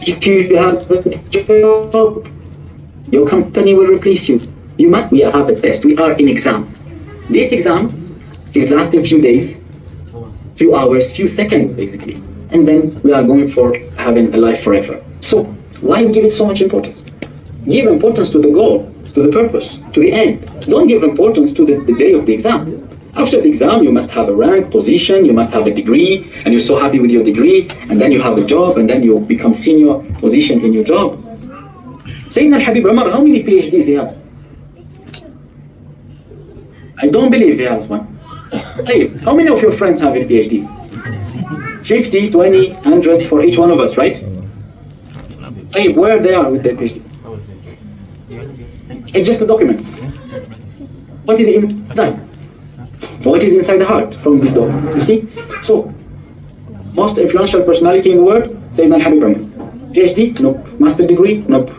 If you have a job, your company will replace you. You might we have a test. We are in exam. This exam is lasting few days, few hours, few seconds basically. And then we are going for having a life forever. So why give it so much importance? Give importance to the goal, to the purpose, to the end. Don't give importance to the, the day of the exam. After the exam, you must have a rank, position, you must have a degree, and you're so happy with your degree, and then you have a job, and then you become senior position in your job. Sayyidina Al-Habib Umar, how many PhDs he has? I don't believe he has one. Hey, how many of your friends have PhDs? 50, 20, 100 for each one of us, right? Hey, where they are with their PhD? It's just a document. What is inside? So what is inside the heart from this door. You see? So, most influential personality in the world, Sayyidina Habib Umar. PhD? Nope. Master degree? Nope.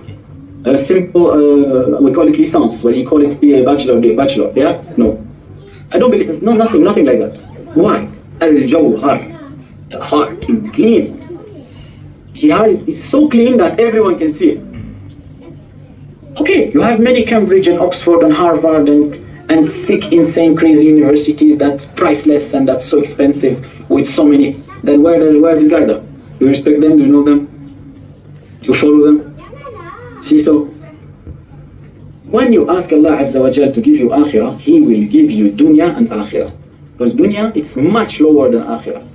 A simple, uh, we call it license, when you call it a bachelor, bachelor, yeah? No. I don't believe, no, nothing, nothing like that. Why? Al-Jawhar. The heart is clean. The heart is, is so clean that everyone can see it. Okay, you have many Cambridge and Oxford and Harvard and, and sick, insane, crazy universities that's priceless and that's so expensive with so many. Then where, where are these guys? Do you respect them? Do you know them? Do you follow them? See, so when you ask Allah Azza wa Jal to give you akhirah, He will give you dunya and akhirah. Because dunya, it's much lower than akhirah.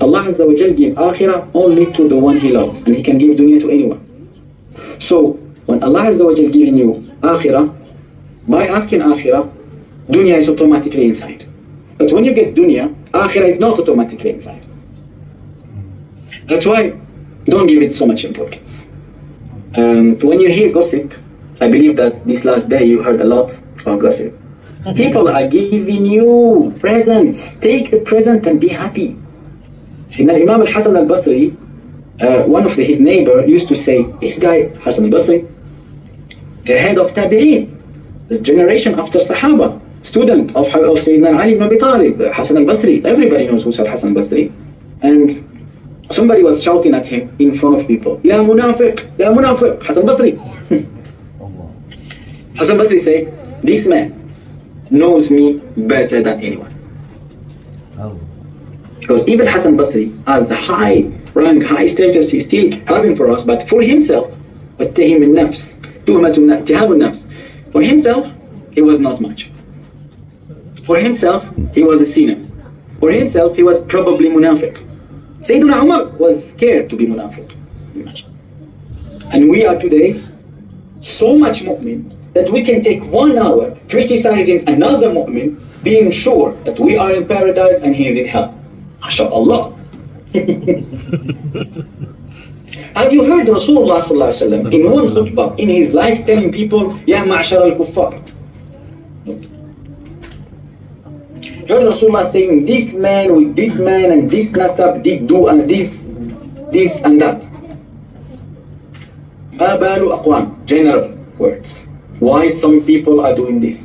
Allah Azza wa Jal give akhirah only to the one He loves, and He can give dunya to anyone. So, when Allah Azza wa Jal giving you akhirah, by asking akhirah, dunya is automatically inside. But when you get dunya, akhirah is not automatically inside. That's why don't give it so much importance. Um, when you hear gossip, I believe that this last day you heard a lot of gossip. People are giving you presents. Take the present and be happy. In Imam al-Hasan al-Basri, uh, one of the, his neighbor used to say, this guy, Hassan al-Basri, the head of Tabi'een, this generation after Sahaba, student of, of Sayyidina Ali ibn Abi Talib, Hassan al-Basri. Everybody knows who's Hassan al-Basri. And somebody was shouting at him in front of people, Ya Munafiq, Ya Munafiq, Hassan Basri. Hassan Basri said, this man knows me better than anyone. Oh. Because even Hassan Basri, as a high rank, high status he's still having for us, but for himself, but to him nafs, for himself, he was not much. For himself, he was a sinner. For himself, he was probably munafiq. Sayyidina Umar was scared to be munafiq. And we are today so much mu'min that we can take one hour criticizing another mu'min, being sure that we are in paradise and he is in hell. MashaAllah. Have you heard Rasulullah in one khutbah in his life telling people, Ya ma'ashar al-kuffar? Heard Rasulullah saying, this man with this man and this nasab did do and this, this and that. Babalu aqwam, general words. Why some people are doing this.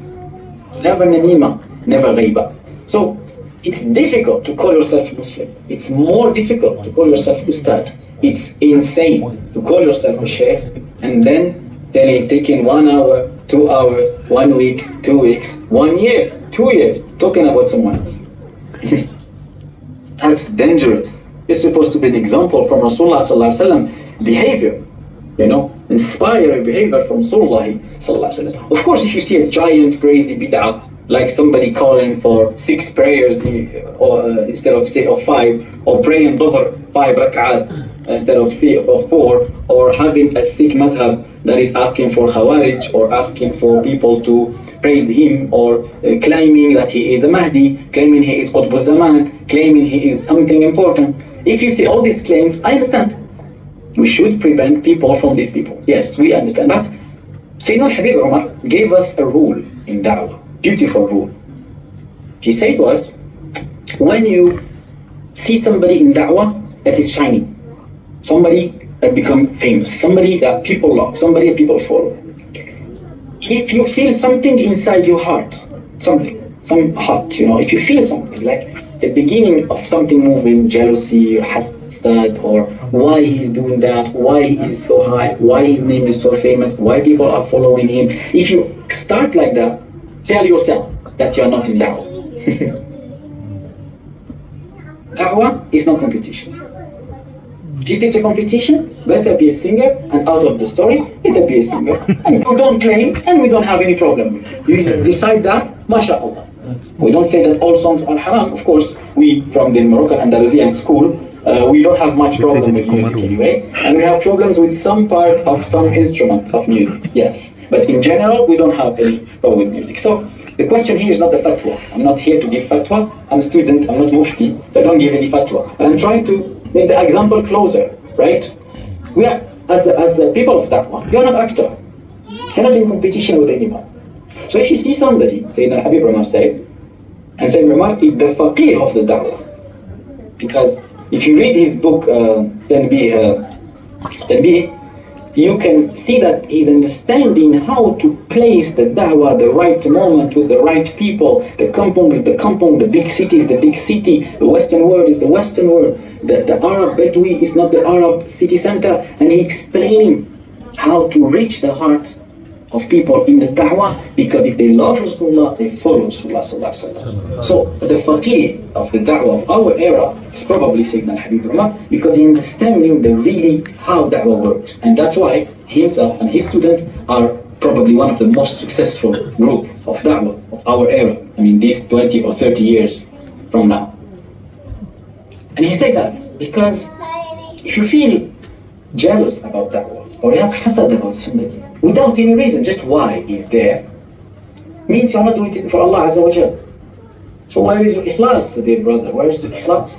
Never namima, never ghaiba. So, it's difficult to call yourself Muslim. It's more difficult to call yourself Ustad. It's insane to call yourself a sheikh and then then it taking one hour, two hours, one week, two weeks, one year two years talking about someone else. That's dangerous. It's supposed to be an example from Rasulullah behavior, you know, inspiring behavior from Rasulullah Of course, if you see a giant crazy bid'ah, like somebody calling for six prayers or, uh, instead of say, of five, or praying dhuhr five rak'at instead of four, or having a sick madhab that is asking for khawarij or asking for people to praise him or uh, claiming that he is a Mahdi, claiming he is Qutb Zaman, claiming he is something important. If you see all these claims, I understand. We should prevent people from these people. Yes, we understand. But Sayyidina Habib Umar gave us a rule in Dawah, beautiful rule. He said to us, when you see somebody in Dawah that is shining, somebody that become famous, somebody that people love, somebody that people follow, if you feel something inside your heart, something, some heart, you know, if you feel something like the beginning of something moving, jealousy, has that or why he's doing that, why he's so high, why his name is so famous, why people are following him. If you start like that, tell yourself that you are not in da'wah. da'wah is not competition. If it's a competition, better be a singer and out of the story, better be a singer. and you don't claim and we don't have any problem. You decide that, mashallah. We don't say that all songs are haram. Of course, we from the Moroccan Andalusian school, uh, we don't have much problem with music anyway. And we have problems with some part of some instrument of music, yes. But in general, we don't have any problem with music. So the question here is not the fatwa. I'm not here to give fatwa. I'm a student, I'm not mufti, so I don't give any fatwa. And I'm trying to make the example closer, right? We are, as, as the people of that one, you're not actor. You're not in competition with anyone. So if you see somebody, Sayyidina Habib Umar said, and Sayyidina Umar is the faqih of the da'wah. Because if you read his book, uh, Tanbih, uh, Tanbih, you can see that he's understanding how to place the da'wah the right moment with the right people. The kampong is the kampong, the big city is the big city, the western world is the western world, the, the Arab Bedouin is not the Arab city center, and he explained how to reach the heart of people in the da'wah because if they love Rasulullah, they follow Rasulullah. So the faqih of the da'wah of our era is probably Sayyidina Habib Umar because he understanding the really how da'wah works. And that's why himself and his student are probably one of the most successful group of da'wah of our era. I mean, these 20 or 30 years from now. And he said that because if you feel jealous about da'wah or you have hasad about somebody, without any reason, just why is there, means you're not doing it for Allah Azza wa Jal. So where is your ikhlas, dear brother? Where is your ikhlas?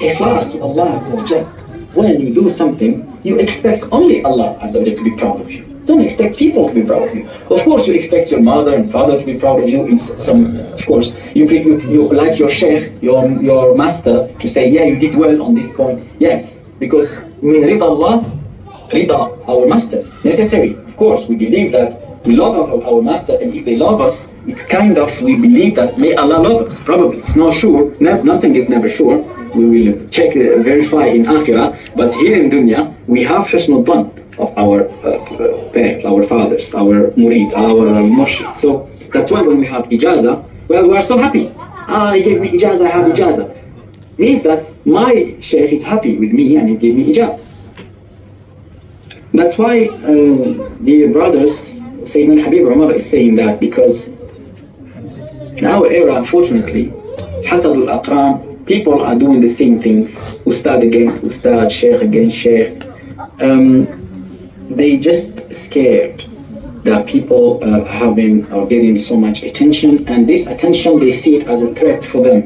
Ikhlas to Allah Azza wa Jal. When you do something, you expect only Allah Azza wa Jal to be proud of you. Don't expect people to be proud of you. Of course, you expect your mother and father to be proud of you. In some, of course, you, you, you like your sheikh, your, your master, to say, yeah, you did well on this point. Yes, because min rida Allah, rida our masters, necessary. Of course, we believe that we love our, our master, and if they love us, it's kind of, we believe that may Allah love us. Probably. It's not sure. No, nothing is never sure. We will check, uh, verify in Akhirah. But here in Dunya, we have husnul dhan of our uh, parents, our fathers, our murid, our uh, murshid. So that's why when we have ijaza, well, we are so happy. Ah, he gave me ijaza, I have ijaza. Means that my sheikh is happy with me and he gave me ijaza. That's why, um, dear brothers, Sayyidina Habib Umar is saying that because in our era, unfortunately, Hasad al Aqran, people are doing the same things Ustad against Ustad, Sheikh against Sheikh. Um, they just scared that people uh, having are getting so much attention, and this attention they see it as a threat for them.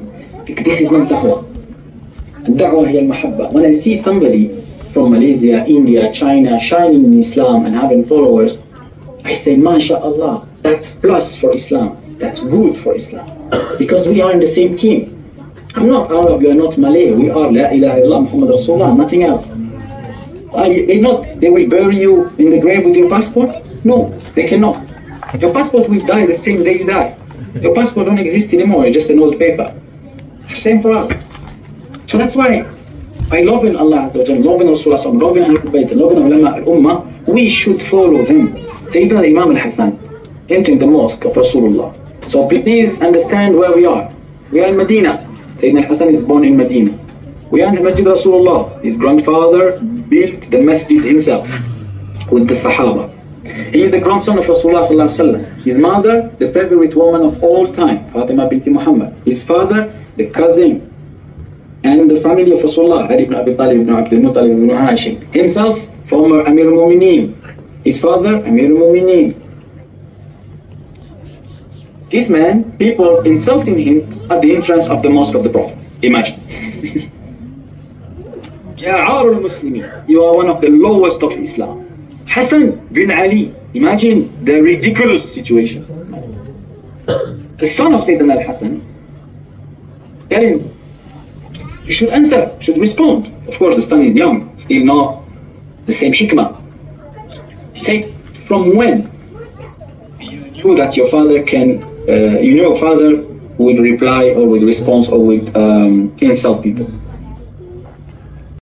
Because this is not da'wah. Da'wah al. When I see somebody from Malaysia, India, China shining in Islam and having followers, I say, MashaAllah, that's plus for Islam. That's good for Islam. Because we are in the same team. I'm not Arab, you are not Malay. We are La ilaha illallah Muhammad Rasulullah, nothing else. Are they not, they will bury you in the grave with your passport? No, they cannot. Your passport will die the same day you die. Your passport don't exist anymore, it's just an old paper. Same for us. So that's why by loving Allah Azza wa loving Rasulullah, loving Ahlul Bayt, loving ulama al-Ummah, we should follow them. Sayyidina Imam al-Hassan entering the mosque of Rasulullah. So please understand where we are. We are in Medina. Sayyidina al-Hassan is born in Medina. We are in Masjid Rasulullah. His grandfather built the masjid himself with the Sahaba. He is the grandson of Rasulullah His mother, the favorite woman of all time, Fatima binti Muhammad. His father, the cousin and the family of Rasulullah, Ali ibn Abi Talib ibn Abdul Muttalib ibn Hashim. Himself, former Amir al-Mu'mineen. His father, Amir al-Mu'mineen. This man, people insulting him at the entrance of the mosque of the Prophet. Imagine. Ya al-Muslimin, you are one of the lowest of Islam. Hassan bin Ali, imagine the ridiculous situation. The son of Sayyidina al-Hassan, telling you should answer, should respond. Of course, the son is young, still not the same hikmah. He said, from when you knew that your father can, uh, you knew your father would reply or would respond or would um, insult people?